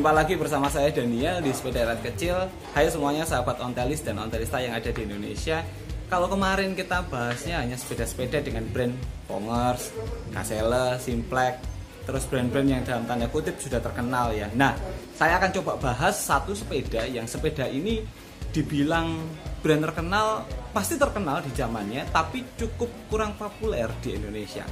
Jumpa lagi bersama saya Daniel di Sepeda Red Kecil. Hai semuanya sahabat ontelis dan ontelista yang ada di Indonesia. Kalau kemarin kita bahasnya hanya sepeda-sepeda dengan brand Pongers, Caselle, Simplex Terus brand-brand yang dalam tanda kutip sudah terkenal ya. Nah, saya akan coba bahas satu sepeda yang sepeda ini dibilang brand terkenal Pasti terkenal di zamannya tapi cukup kurang populer di Indonesia.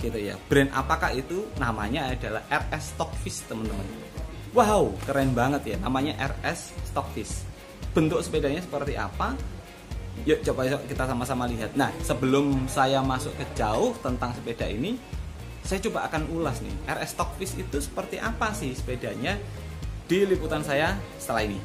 Gitu ya. Brand apakah itu? Namanya adalah RS Stockfish teman-teman Wow, keren banget ya. Namanya RS Stockfish. Bentuk sepedanya seperti apa? Yuk coba kita sama-sama lihat. Nah, sebelum saya masuk ke jauh tentang sepeda ini, saya coba akan ulas nih. RS Stockfish itu seperti apa sih sepedanya di liputan saya setelah ini.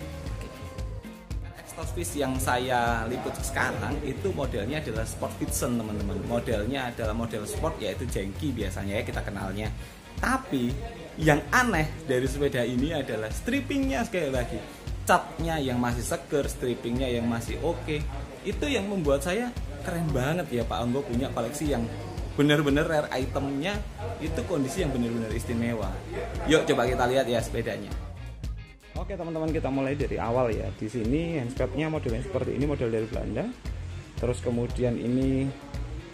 Stockfish yang saya liput sekarang itu modelnya adalah Sport Vision teman-teman. Modelnya adalah model sport yaitu jengki biasanya ya kita kenalnya. Tapi yang aneh dari sepeda ini adalah strippingnya sekali lagi catnya yang masih seger strippingnya yang masih oke okay. itu yang membuat saya keren banget ya Pak Anggo punya koleksi yang benar-benar rare itemnya itu kondisi yang benar-benar istimewa yuk coba kita lihat ya sepedanya Oke teman-teman kita mulai dari awal ya. Di sini handspadnya modelnya seperti ini model dari Belanda. Terus kemudian ini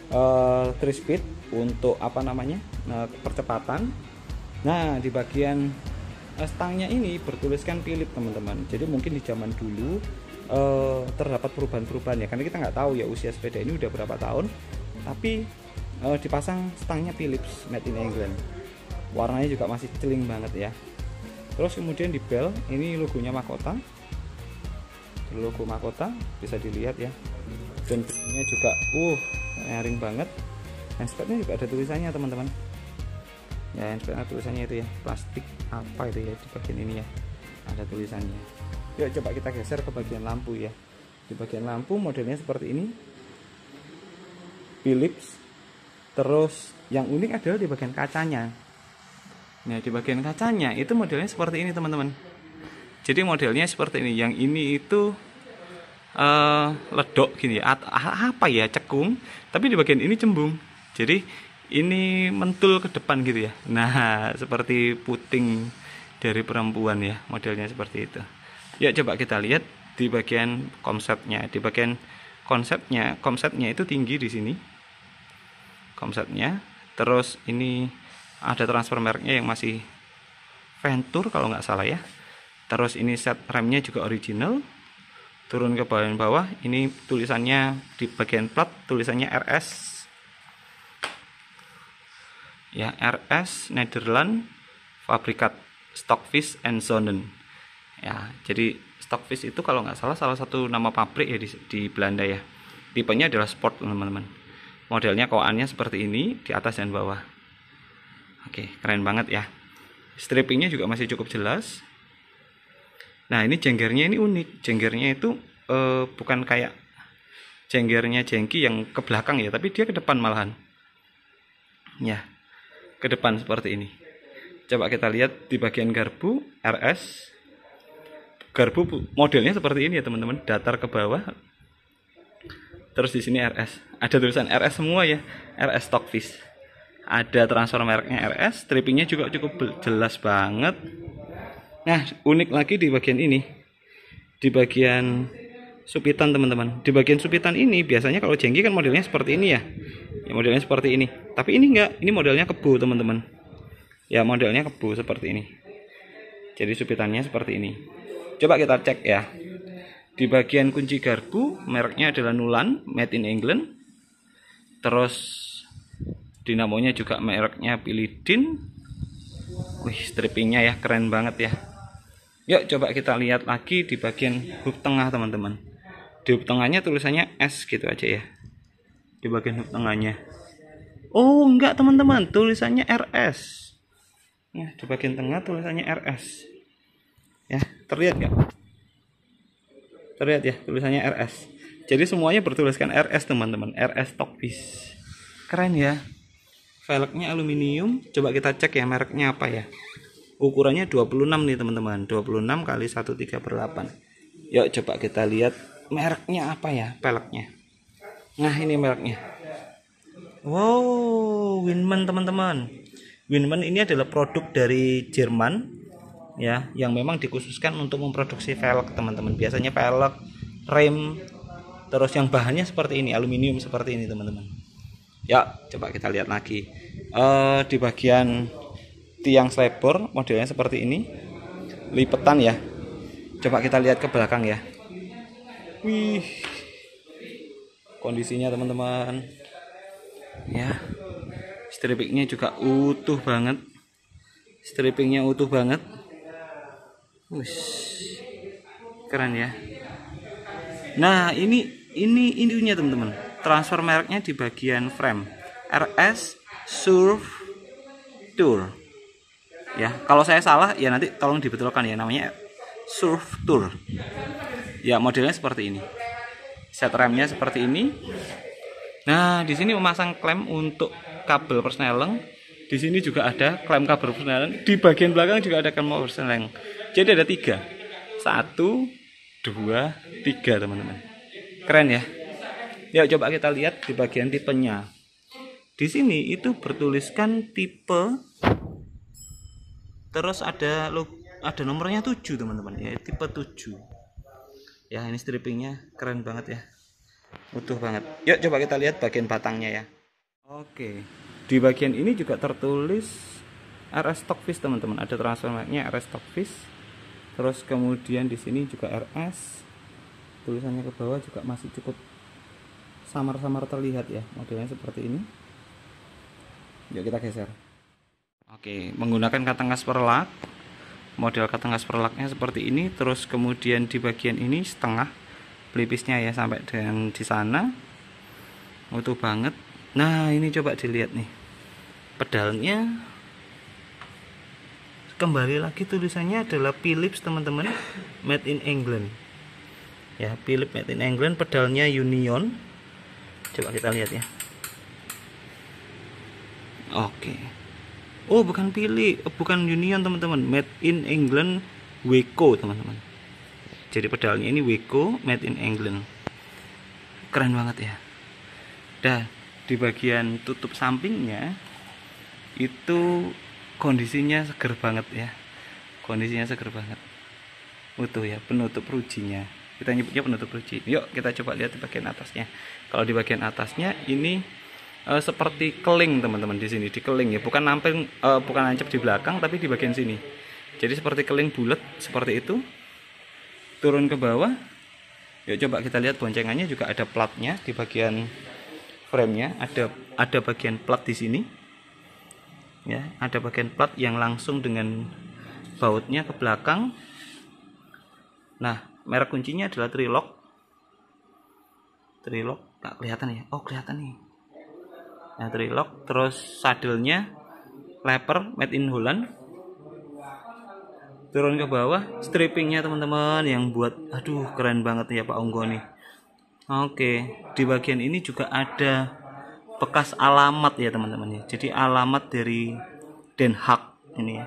uh, three speed untuk apa namanya uh, percepatan Nah, di bagian uh, stangnya ini bertuliskan Philip teman-teman. Jadi mungkin di zaman dulu uh, terdapat perubahan-perubahan ya, karena kita nggak tahu ya usia sepeda ini udah berapa tahun. Tapi uh, dipasang stangnya Philips made in England. Warnanya juga masih celing banget ya. Terus kemudian di bel ini logonya Makota. Logo Makota bisa dilihat ya. Dan juga uh nyaring banget. Handspadnya juga ada tulisannya teman-teman ya yang sebenarnya tulisannya itu ya plastik apa itu ya di bagian ini ya ada tulisannya. Yuk coba kita geser ke bagian lampu ya. Di bagian lampu modelnya seperti ini. Philips terus yang unik adalah di bagian kacanya. Nah di bagian kacanya itu modelnya seperti ini teman-teman. Jadi modelnya seperti ini. Yang ini itu uh, ledok gini ya. Apa ya cekung. Tapi di bagian ini cembung. Jadi ini mentul ke depan gitu ya. Nah seperti puting dari perempuan ya modelnya seperti itu. Ya coba kita lihat di bagian konsepnya. Di bagian konsepnya konsepnya itu tinggi di sini. Konsepnya. Terus ini ada transfer mereknya yang masih Venture kalau nggak salah ya. Terus ini set remnya juga original. Turun ke bagian bawah. Ini tulisannya di bagian plat tulisannya RS ya RS Nederland Fabrikat Stockfish and Zonen. Ya jadi Stockfish itu kalau nggak salah salah satu nama pabrik ya di, di Belanda ya. Tipenya adalah sport teman-teman. Modelnya koannya seperti ini di atas dan bawah. Oke keren banget ya. Strippingnya juga masih cukup jelas. Nah ini jenggernya ini unik. Jenggernya itu eh, bukan kayak jenggernya jengki yang ke belakang ya tapi dia ke depan malahan. Ya ke depan seperti ini. Coba kita lihat di bagian garbu RS. Garbu modelnya seperti ini ya teman-teman, datar ke bawah. Terus di sini RS. Ada tulisan RS semua ya, RS Stockfish. Ada transfer mereknya RS, strippingnya juga cukup jelas banget. Nah, unik lagi di bagian ini. Di bagian supitan teman-teman. Di bagian supitan ini biasanya kalau jengki kan modelnya seperti ini ya. Ya modelnya seperti ini. Tapi ini enggak. Ini modelnya kebu teman-teman. Ya modelnya kebu seperti ini. Jadi supitannya seperti ini. Coba kita cek ya. Di bagian kunci garbu mereknya adalah Nulan made in England. Terus dinamonya juga mereknya Pilidin wih strippingnya ya keren banget ya. Yuk coba kita lihat lagi di bagian hook tengah teman-teman di tengahnya tulisannya S gitu aja ya. Di bagian tengahnya. Oh enggak teman-teman. Tulisannya RS ya di bagian tengah tulisannya RS ya terlihat nggak? Terlihat ya tulisannya RS jadi semuanya bertuliskan RS teman-teman. RS Stockfish keren ya. Velgnya aluminium. Coba kita cek ya mereknya apa ya. Ukurannya 26 nih teman-teman. 26 kali 13 per 8 yuk coba kita lihat mereknya apa ya? Peleknya. Nah ini mereknya. Wow Winman teman-teman. Winman ini adalah produk dari Jerman ya yang memang dikhususkan untuk memproduksi velg teman-teman. Biasanya velg rem terus yang bahannya seperti ini aluminium seperti ini teman-teman. Ya coba kita lihat lagi. Uh, di bagian tiang slebor modelnya seperti ini. Lipetan ya. Coba kita lihat ke belakang ya wih. Kondisinya teman-teman. Ya. Strippingnya juga utuh banget. Strippingnya utuh banget. Wush. keren ya. Nah ini ini ininya teman-teman. Transfer mereknya di bagian frame. RS Surf Tour. Ya kalau saya salah ya nanti tolong dibetulkan ya. Namanya Surf Tour ya modelnya seperti ini. Set remnya seperti ini. Nah di sini memasang klem untuk kabel persneleng. Di sini juga ada klem kabel persneleng. Di bagian belakang juga ada klem persneleng. Jadi ada tiga. Satu dua tiga teman-teman. Keren ya? Yuk coba kita lihat di bagian tipenya. Di sini itu bertuliskan tipe. Terus ada ada nomornya 7 teman-teman. Ya tipe 7 ya ini strippingnya keren banget ya. Utuh banget. Yuk coba kita lihat bagian batangnya ya. Oke. Di bagian ini juga tertulis RS Stockfish teman-teman. Ada transformernya RS Stockfish. Terus kemudian di sini juga RS tulisannya ke bawah juga masih cukup samar-samar terlihat ya modelnya seperti ini. Yuk kita geser. Oke menggunakan katangas perlak model katangas perlaknya seperti ini terus kemudian di bagian ini setengah pelipisnya ya sampai dengan di sana. Utuh banget. Nah ini coba dilihat nih. Pedalnya. Kembali lagi tulisannya adalah Philips teman-teman. Made in England. Ya Philips made in England pedalnya Union. Coba kita lihat ya. Oke. Oh, bukan pilih, oh, bukan Union teman-teman, made in England Weco teman-teman. Jadi pedalnya ini Weco made in England. Keren banget ya. Dan di bagian tutup sampingnya itu kondisinya seger banget ya. Kondisinya seger banget. Utuh ya, penutup rujinya. Kita nyebutnya penutup ruji. Yuk kita coba lihat di bagian atasnya. Kalau di bagian atasnya ini uh, seperti keling teman-teman di sini di keling ya. Bukan nampil uh, bukan nancep di belakang tapi di bagian sini. Jadi seperti keling bulat seperti itu. Turun ke bawah. Yuk coba kita lihat boncengannya. Juga ada platnya di bagian framenya. Ada ada bagian plat di sini. Ya ada bagian plat yang langsung dengan bautnya ke belakang. Nah merek kuncinya adalah Trilok Trilok tak kelihatan ya? Oh kelihatan nih nah trilok terus sadelnya leper made in Holland. Turun ke bawah strippingnya teman-teman yang buat aduh keren banget ya Pak Unggo nih. Oke di bagian ini juga ada bekas alamat ya teman-teman ya. Jadi alamat dari Den Haag ini ya.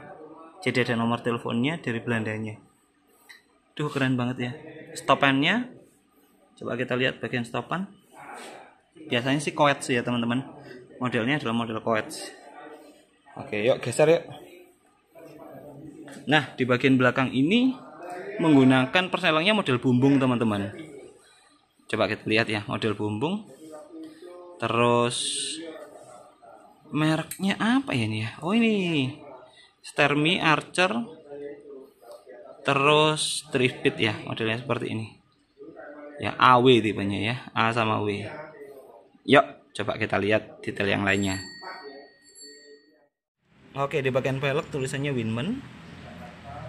Jadi ada nomor teleponnya dari Belandanya. Duh keren banget ya. Stopannya coba kita lihat bagian stopan. Biasanya sih coets ya teman-teman modelnya adalah model coach oke yuk geser yuk. Nah di bagian belakang ini menggunakan perselangnya model bumbung teman-teman. Coba kita lihat ya model bumbung. Terus mereknya apa ya ini ya? Oh ini. Stermi Archer. Terus Trifit ya modelnya seperti ini. Ya AW tipenya ya A sama W. Yuk Coba kita lihat detail yang lainnya. Oke, di bagian velg tulisannya Winman.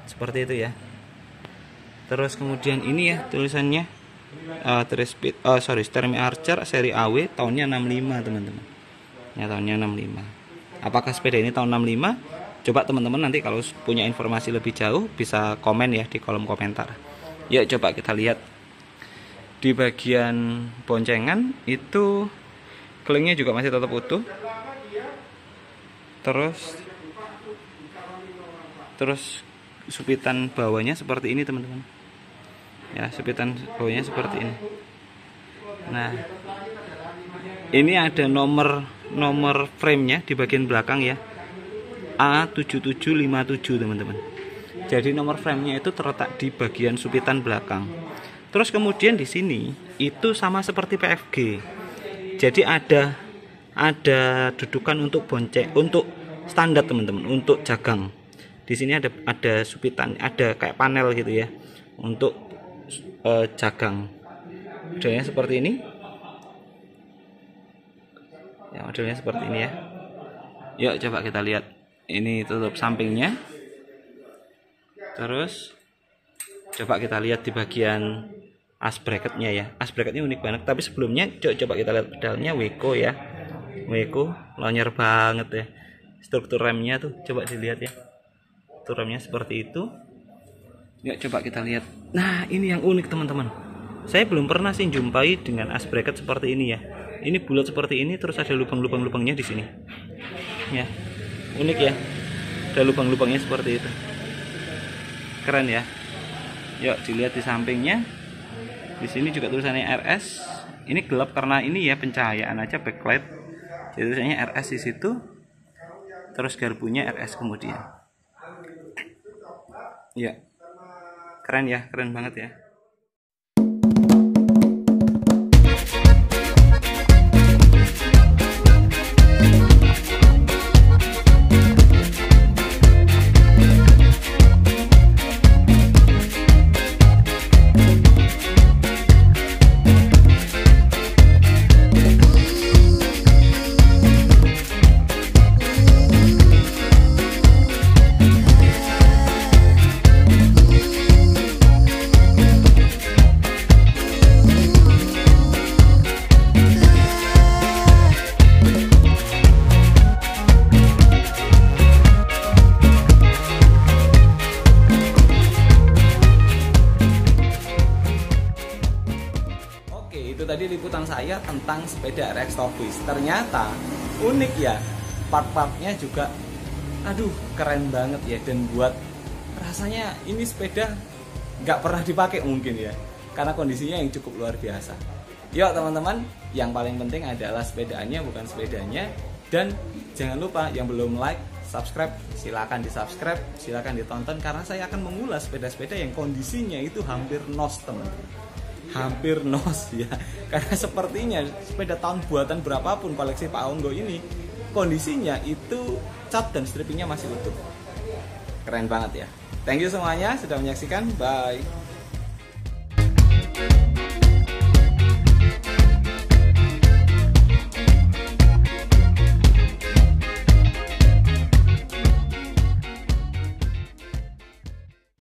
Seperti itu ya. Terus kemudian ini ya tulisannya uh, Speed, oh sorry, Stermi Archer seri AW tahunnya 65 teman-teman. Ya tahunnya 65. Apakah sepeda ini tahun 65? Coba teman-teman nanti kalau punya informasi lebih jauh bisa komen ya di kolom komentar. Yuk coba kita lihat di bagian boncengan itu kelingnya juga masih tetap utuh. Terus terus supitan bawahnya seperti ini teman-teman. Ya supitan bawahnya seperti ini. Nah ini ada nomor nomor frame nya di bagian belakang ya. A7757 teman-teman. Jadi nomor frame-nya itu terletak di bagian supitan belakang. Terus kemudian di sini itu sama seperti PFG. Jadi ada ada dudukan untuk bonceng untuk standar teman-teman untuk jagang. Di sini ada ada supitan, ada kayak panel gitu ya untuk uh, jagang. Modelnya seperti ini. Ya, modelnya seperti ini ya. Yuk coba kita lihat. Ini tutup sampingnya. Terus coba kita lihat di bagian as bracketnya ya. As bracketnya unik banget. Tapi sebelumnya coba, coba kita lihat pedalnya Weko ya. Weko lonyer banget ya. Struktur remnya tuh coba dilihat ya. Struktur remnya seperti itu. Yuk coba kita lihat. Nah ini yang unik teman-teman. Saya belum pernah sih jumpai dengan as bracket seperti ini ya. Ini bulat seperti ini terus ada lubang-lubang-lubangnya di sini. Ya, unik ya. Ada lubang-lubangnya seperti itu. Keren ya. Yuk dilihat di sampingnya. Di sini juga tulisannya RS. Ini gelap karena ini ya pencahayaan aja backlight. Jadi tulisannya RS di situ. Terus garpunya RS kemudian. Ya, keren ya keren banget ya sepeda RX Topis. Ternyata unik ya, part-partnya juga, aduh keren banget ya dan buat rasanya ini sepeda nggak pernah dipakai mungkin ya, karena kondisinya yang cukup luar biasa. Yuk teman-teman, yang paling penting adalah sepedanya bukan sepedanya dan jangan lupa yang belum like subscribe silakan di subscribe silakan ditonton karena saya akan mengulas sepeda-sepeda yang kondisinya itu hampir nos teman-teman hampir nos ya. Karena sepertinya sepeda tahun buatan berapapun koleksi Pak Onggo ini kondisinya itu cat dan strippingnya masih utuh. Keren banget ya. Thank you semuanya sudah menyaksikan. Bye